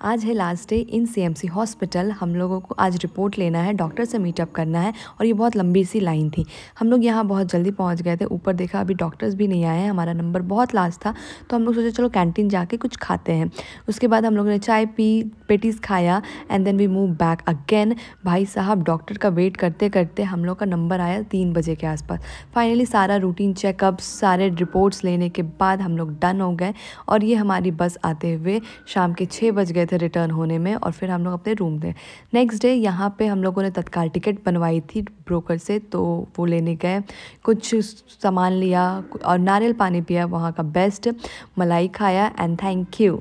आज है last day in CMC hospital हम लोगों को आज रिपोर्ट लेना है डॉक्टर से मीटअप करना है और ये बहुत लंबी सी लाइन थी। हम लोग यहाँ बहुत जल्दी पहुँच गए थे, ऊपर देखा अभी डॉक्टर्स भी नहीं आए हैं, हमारा नंबर बहुत लास्ट था तो हम लोग सोचे चलो कैंटीन जाके कुछ खाते हैं। उसके बाद हम लोगों ने चाय पी, पेटीज़ खाया and then we move back again भाई साहब डॉक्टर का वेट करते करते हम लोग का नंबर आया तीन बजे के आसपास। फाइनली सारा रूटीन चेकअप सारे रिपोर्ट्स लेने के बाद हम लोग डन हो गए और ये हमारी बस आते हुए शाम के छः बज गए थे रिटर्न होने में और फिर हम लोग अपने रूम थे नेक्स्ट डे यहाँ पे हम लोगों ने तत्काल टिकट बनवाई थी ब्रोकर से तो वो लेने गए। कुछ सामान लिया, और नारियल पानी पिया, वहाँ का बेस्ट मलाई खाया एंड थैंक यू